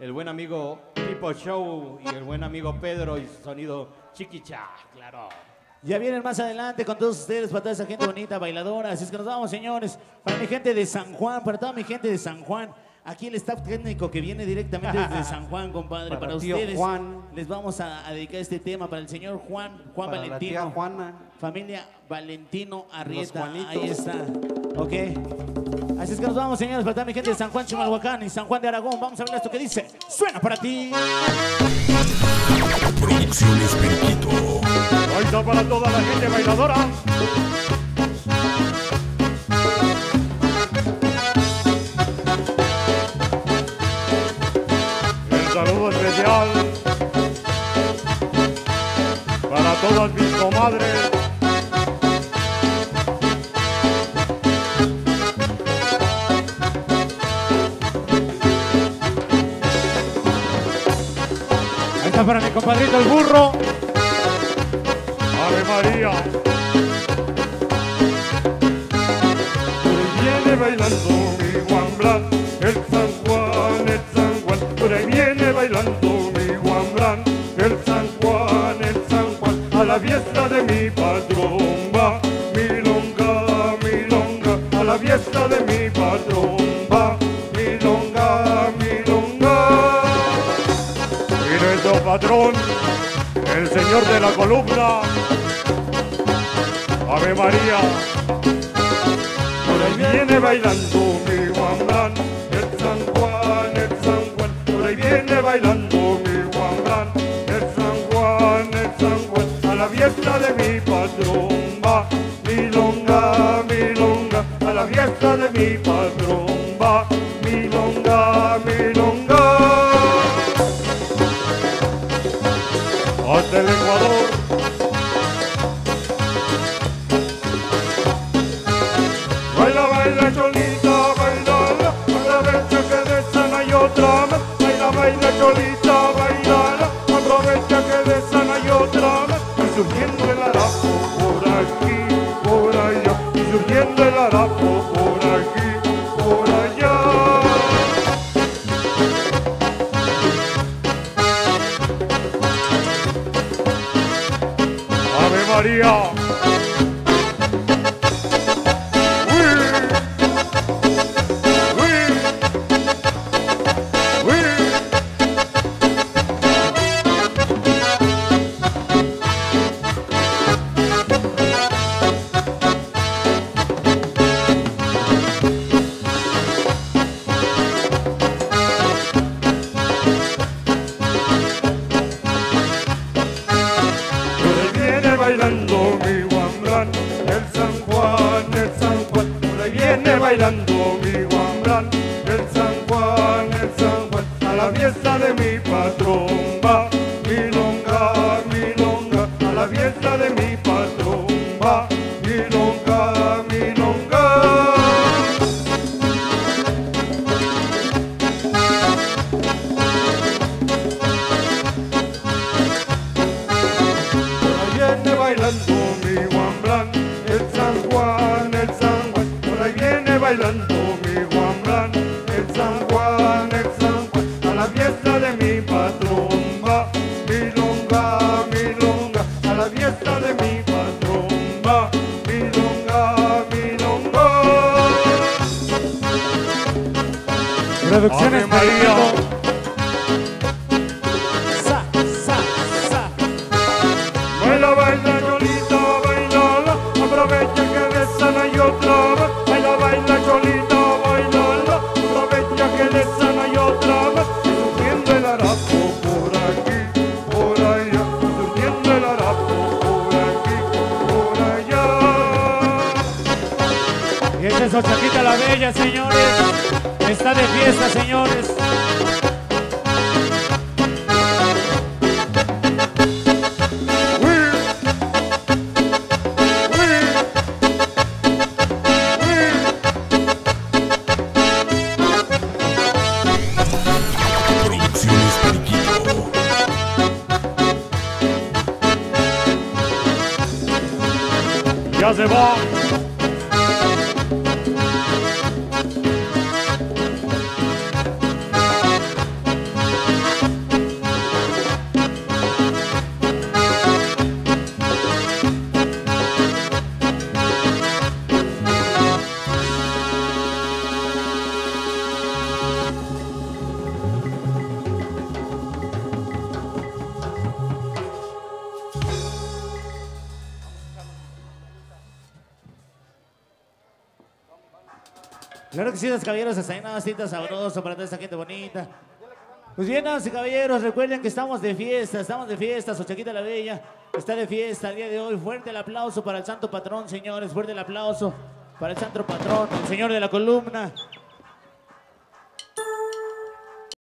el buen amigo Pipo Show y el buen amigo Pedro y su sonido chiquicha, claro. Ya vienen más adelante con todos ustedes, para toda esa gente bonita, bailadora. Así es que nos vamos, señores. Para mi gente de San Juan, para toda mi gente de San Juan. Aquí el staff técnico que viene directamente desde San Juan, compadre. Para, Para ustedes Juan. les vamos a, a dedicar este tema para el señor Juan, Juan Para la Valentino. tía Juana. Familia Valentino Arrieta. Ahí está. Ok. Así es que nos vamos, señores, para toda mi gente de San Juan, Chimalhuacán y San Juan de Aragón. Vamos a ver esto que dice. Suena para ti. Producciones Periquito. Ahí está para toda la gente bailadora. El saludo especial para todas mis comadres. Para mi compadrito el burro. Ave María. Por viene bailando mi Juan Blas, el San Juan, el San Juan. Por ahí viene bailando mi Juan Blas, el San Juan, el San Juan. A la fiesta de mi patrón va, milonga, milonga. A la fiesta de mi patrón va, de la columna, Ave María. Por ahí viene bailando mi Juan Blan, el San Juan, el San Juan. Por ahí viene bailando mi Juan Blan, el San Juan, el San Juan. A la fiesta de mi patrón va, milonga, milonga. A la fiesta de mi patrón va, milonga, milonga. Baila, cholita, baila, aprovecha que de sana hay otra más. Baila, baila, cholita, baila, aprovecha que de sana hay otra más. Y surgiendo el harapo por aquí, por allá, y surgiendo el harapo por aquí, por allá. Ave María. Bailando mi Juan Blan, el San Juan, el San Juan. Por ahí viene bailando mi Juan Blan, el San Juan, el San Juan. A la fiesta de mi bailando mi Juan Blan, el San Juan, el San Juan. Por ahí viene bailando mi Juan Blan, el San Juan, el San Juan. A la fiesta de mi patrón va, milonga, milonga. A la fiesta de mi patrón va, milonga, milonga. Producciones María. Ochaquita la Bella, señores. Está de fiesta, señores. Va. Claro que sí, los caballeros, hasta ahí nada, cita sabroso para toda esta gente bonita. Pues bien, damas caballeros, recuerden que estamos de fiesta, estamos de fiesta, Sochaquita la Bella está de fiesta el día de hoy. Fuerte el aplauso para el santo patrón, señores, fuerte el aplauso para el santo patrón, el señor de la columna,